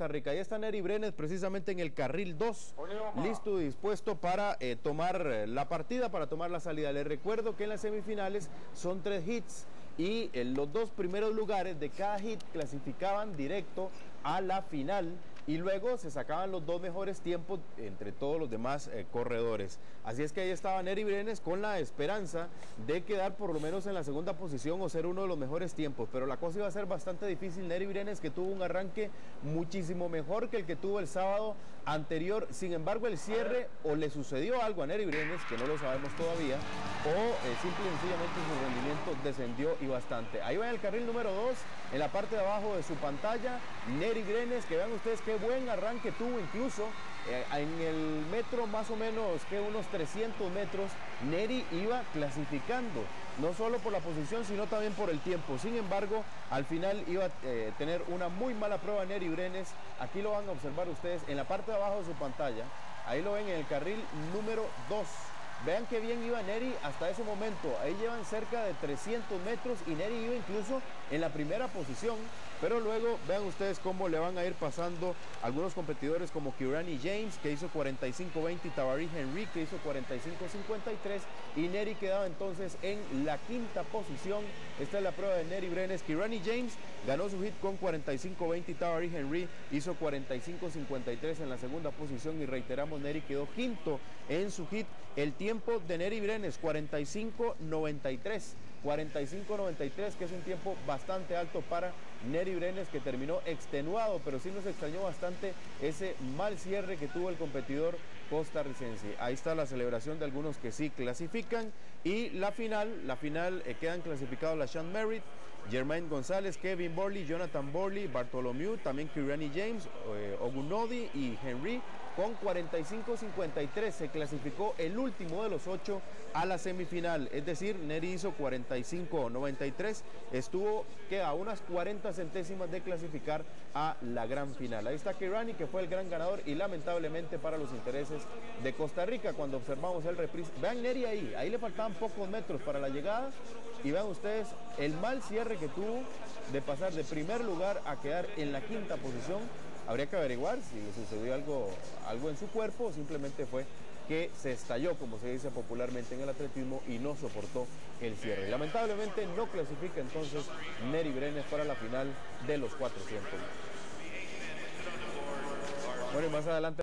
Costa Rica. Ahí está Neri Brenes precisamente en el carril 2, listo y dispuesto para eh, tomar eh, la partida, para tomar la salida. Les recuerdo que en las semifinales son tres hits y en los dos primeros lugares de cada hit clasificaban directo a la final y luego se sacaban los dos mejores tiempos entre todos los demás eh, corredores. Así es que ahí estaba Neri Brenes con la esperanza de quedar por lo menos en la segunda posición o ser uno de los mejores tiempos, pero la cosa iba a ser bastante difícil. Neri Brenes que tuvo un arranque muchísimo mejor que el que tuvo el sábado anterior, sin embargo el cierre o le sucedió algo a Neri Brenes, que no lo sabemos todavía, o eh, simple y sencillamente su rendimiento descendió y bastante. Ahí va en el carril número 2, en la parte de abajo de su pantalla, Neri Brenes, que vean ustedes qué buen arranque tuvo incluso eh, en el metro más o menos que unos 300 metros, Neri iba clasificando, no solo por la posición, sino también por el tiempo. Sin embargo, al final iba a eh, tener una muy mala prueba Neri Brenes. Aquí lo van a observar ustedes en la parte de abajo de su pantalla. Ahí lo ven en el carril número 2. Vean qué bien iba Neri hasta ese momento. Ahí llevan cerca de 300 metros y Neri iba incluso en la primera posición. Pero luego vean ustedes cómo le van a ir pasando algunos competidores como Kirani James que hizo 45-20 y Henry que hizo 45-53 y Neri quedaba entonces en la quinta posición. Esta es la prueba de Neri Brenes. Kirani James ganó su hit con 45-20 y Henry hizo 45-53 en la segunda posición y reiteramos Neri quedó quinto en su hit. El tiempo de Neri Brenes, 45-93. 45-93, que es un tiempo bastante alto para Neri Brenes, que terminó extenuado, pero sí nos extrañó bastante ese mal cierre que tuvo el competidor costarricense. Ahí está la celebración de algunos que sí clasifican. Y la final, la final eh, quedan clasificados la Sean Merritt, Germain González, Kevin Borley, Jonathan Borley, Bartolomeu, también Kirani James, eh, Ogunodi y Henry. Con 45-53 se clasificó el último de los ocho a la semifinal, es decir, Neri hizo 45-93, estuvo que a unas 40 centésimas de clasificar a la gran final. Ahí está Kirani que fue el gran ganador y lamentablemente para los intereses de Costa Rica. Cuando observamos el reprise, vean Neri ahí, ahí le faltaban pocos metros para la llegada y vean ustedes el mal cierre que tuvo de pasar de primer lugar a quedar en la quinta posición Habría que averiguar si le sucedió algo, algo en su cuerpo o simplemente fue que se estalló, como se dice popularmente en el atletismo, y no soportó el cierre. lamentablemente no clasifica entonces Neri Brenes para la final de los 400 Bueno, y más adelante...